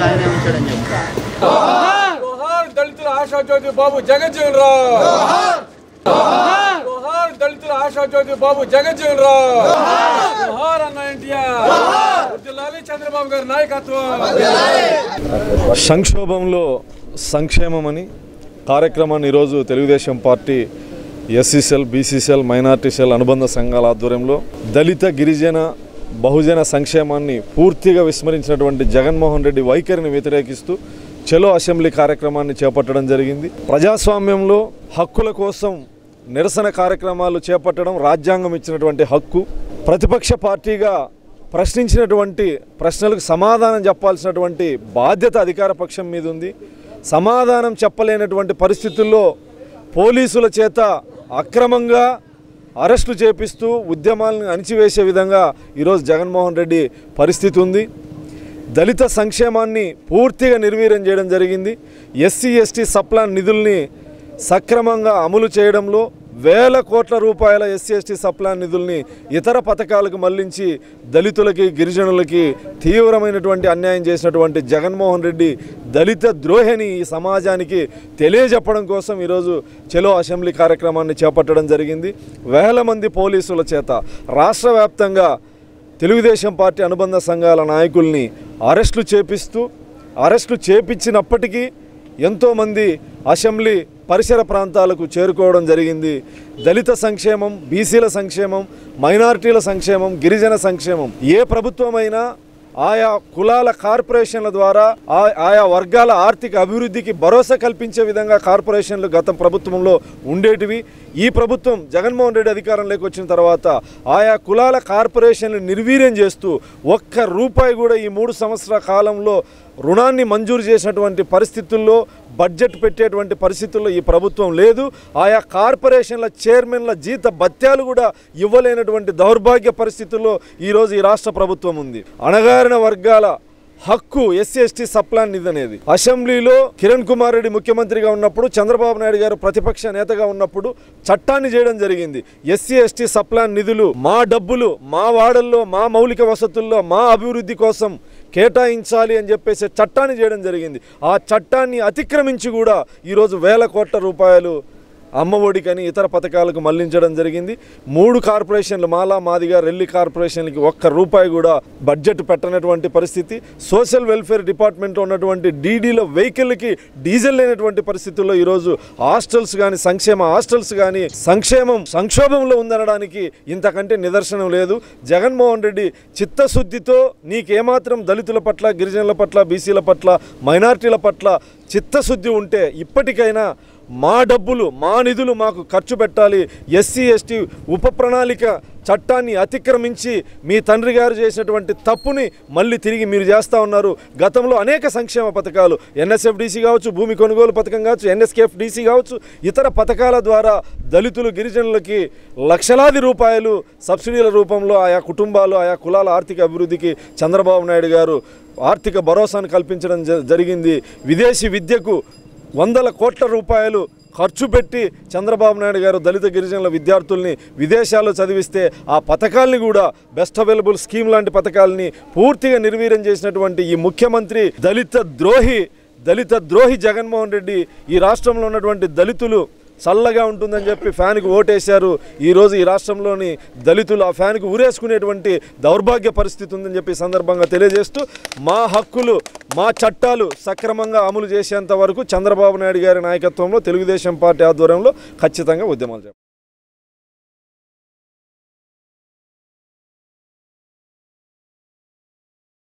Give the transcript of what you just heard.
ఆయన ఉంచాడని చెప్పి. జోహార్ దళితుల ఆశాజ్యోతి బాబు జగజ్జీవన్ రావు దళితుల ఆశాజ్యోతి బాబు జగజ్జీవన్ రావు అన్న ఎన్టీఆర్! చంద్రబాబు గారి నాయకత్వం! సంక్షోభంలో సంక్షేమమని కార్యక్రమాన్ని ఈరోజు Telugu Desam party SC cell BC cell minority cell అనుబంధ సంఘాల ఆధ్వర్యంలో దళిత గిరిజన బహుజన సంక్షేమాన్ని పూర్తిగా విస్మరించినటువంటి జగన్మోహన్ రెడ్డి వైఖరిని వ్యతిరేకిస్తూ చలో అసెంబ్లీ కార్యక్రమాన్ని చేపట్టడం జరిగింది. ప్రజాస్వామ్యంలో హక్కుల కోసం నిరసన కార్యక్రమాలు చేపట్టడం రాజ్యాంగం ఇచ్చినటువంటి హక్కు ప్రతిపక్ష పార్టీగా ప్రశ్నించినటువంటి ప్రశ్నలకు సమాధానం చెప్పాల్సినటువంటి బాధ్యత అధికార పక్షం మీద ఉంది. సమాధానం చెప్పలేనటువంటి పరిస్థితుల్లో పోలీసుల చేత అక్రమంగా అరెస్టు చేపిస్తూ ఉద్యమాలను అణిచివేసే విధంగా ఈరోజు జగన్మోహన్ రెడ్డి పరిస్థితి ఉంది. దళిత సంక్షేమాన్ని పూర్తిగా నిర్వీర్యం చేయడం జరిగింది. ఎస్సీ ఎస్టీ సప్లాన్ నిధుల్ని సక్రమంగా అమలు చేయడంలో వేల కోట్ల రూపాయల ఎస్సీ ఎస్టీ సప్లాన్ నిధుల్ని ఇతర పథకాలకు మళ్ళించి దళితులకి గిరిజనులకి తీవ్రమైనటువంటి అన్యాయం చేసినటువంటి జగన్మోహన్ రెడ్డి దళిత ద్రోహిని ఈ సమాజానికి తెలియజెప్పడం కోసం ఈరోజు చెలో అసెంబ్లీ కార్యక్రమాన్ని చేపట్టడం జరిగింది. వేల మంది పోలీసుల చేత రాష్ట్ర వ్యాప్తంగా తెలుగుదేశం పార్టీ అనుబంధ సంఘాల నాయకుల్ని అరెస్టులు చేపిస్తూ అరెస్టులు చేపించినప్పటికీ ఎంతోమంది అసెంబ్లీ పరిసర ప్రాంతాలకు చేరుకోవడం జరిగింది. దళిత సంక్షేమం బీసీల సంక్షేమం మైనారిటీల సంక్షేమం గిరిజన సంక్షేమం. ఏ ప్రభుత్వమైనా ఆయా కులాల కార్పొరేషన్ల ద్వారా ఆ- ఆయా వర్గాల ఆర్థిక అభివృద్ధికి భరోసా కల్పించే విధంగా కార్పొరేషన్లు గత ప్రభుత్వంలో ఉండేటివి. ఈ ప్రభుత్వం జగన్మోహన్ రెడ్డి అధికారంలోకి వచ్చిన తర్వాత ఆయా కులాల కార్పొరేషన్లు నిర్వీర్యం చేస్తూ ఒక్క రూపాయి కూడా ఈ మూడు సంవత్సరాల కాలంలో రుణాన్ని మంజూరు చేసినటువంటి పరిస్థితుల్లో బడ్జెట్ పెట్టేటువంటి పరిస్థితుల్లో ఈ ప్రభుత్వం లేదు. ఆయా కార్పొరేషన్ల చైర్మన్ల జీత భత్యాలు కూడా ఇవ్వలేనటువంటి దౌర్భాగ్య పరిస్థితుల్లో ఈరోజు ఈ రాష్ట్ర ప్రభుత్వం ఉంది. అణగారిన వర్గాల హక్కు ఎస్సీ ఎస్టీ సప్లాన్ నిధి అనేది అసెంబ్లీలో కిరణ్ కుమార్ రెడ్డి ముఖ్యమంత్రిగా ఉన్నప్పుడు చంద్రబాబు నాయుడు గారు ప్రతిపక్ష నేతగా ఉన్నప్పుడు చట్టాన్ని చేయడం జరిగింది. ఎస్సీ ఎస్టీ సప్లాన్ నిధులు మా డబ్బులు మా వాడల్లో మా మౌలిక వసతుల్లో మా అభివృద్ధి కోసం కేటాయించాలి అని చెప్పేసి చట్టాన్ని చేయడం జరిగింది. ఆ చట్టాన్ని అతిక్రమించి కూడా ఈరోజు వేల కోట్ల రూపాయలు అమ్మఒడికని ఇతర పథకాలకు మళ్ళించడం జరిగింది. మూడు కార్పొరేషన్లు మాలా మాదిగా రెల్లి కార్పొరేషన్లకి ఒక్క రూపాయి కూడా బడ్జెట్ పెట్టనటువంటి పరిస్థితి. సోషల్ వెల్ఫేర్ డిపార్ట్మెంట్లో ఉన్నటువంటి డీడీల వెహికల్కి డీజిల్ లేనటువంటి పరిస్థితుల్లో ఈరోజు హాస్టల్స్ కానీ సంక్షేమ హాస్టల్స్ కానీ సంక్షేమం సంక్షోభంలో ఉందనడానికి ఇంతకంటే నిదర్శనం లేదు. జగన్మోహన్ రెడ్డి చిత్తశుద్ధితో నీకేమాత్రం దళితుల పట్ల గిరిజనుల పట్ల బీసీల పట్ల మైనార్టీల పట్ల చిత్తశుద్ధి ఉంటే ఇప్పటికైనా మా డబ్బులు మా నిధులు మాకు ఖర్చు పెట్టాలి. ఎస్సీ ఎస్టీ ఉప ప్రణాళిక చట్టాన్ని అతిక్రమించి మీ తండ్రి గారు చేసినటువంటి తప్పుని మళ్ళీ తిరిగి మీరు చేస్తూ ఉన్నారు. గతంలో అనేక సంక్షేమ పథకాలు ఎన్ఎస్ఎఫ్డిసి కావచ్చు భూమి కొనుగోలు పథకం కావచ్చు ఎన్ఎస్కేఎఫ్డిసి కావచ్చు ఇతర పథకాల ద్వారా దళితులు గిరిజనులకి లక్షలాది రూపాయలు సబ్సిడీల రూపంలో ఆయా కుటుంబాలు ఆయా కులాల ఆర్థిక అభివృద్ధికి చంద్రబాబు నాయుడు గారు ఆర్థిక భరోసాను కల్పించడం జ- జరిగింది. విదేశీ విద్యకు వందల కోట్ల రూపాయలు ఖర్చు పెట్టి చంద్రబాబు నాయుడు గారు దళిత గిరిజనుల విద్యార్థుల్ని విదేశాల్లో చదివిస్తే ఆ పథకాల్ని కూడా బెస్ట్ అవైలబుల్ స్కీమ్ లాంటి పథకాలని పూర్తిగా నిర్వీర్యం చేసినటువంటి ఈ ముఖ్యమంత్రి దళిత ద్రోహి దళిత ద్రోహి జగన్మోహన్ రెడ్డి ఈ రాష్ట్రంలో ఉన్నటువంటి దళితులు చల్లగా ఉంటుందని చెప్పి ఫ్యాన్కి ఓటేశారు. ఈరోజు ఈ రాష్ట్రంలోని దళితులు ఆ ఫ్యాన్కి ఊరేసుకునేటువంటి దౌర్భాగ్య పరిస్థితి ఉందని చెప్పి సందర్భంగా తెలియజేస్తూ మా హక్కులు మా చట్టాలు సక్రమంగా అమలు చేసేంత వరకు చంద్రబాబు నాయుడు గారి నాయకత్వంలో తెలుగుదేశం పార్టీ ఆధ్వర్యంలో ఖచ్చితంగా ఉద్యమాలు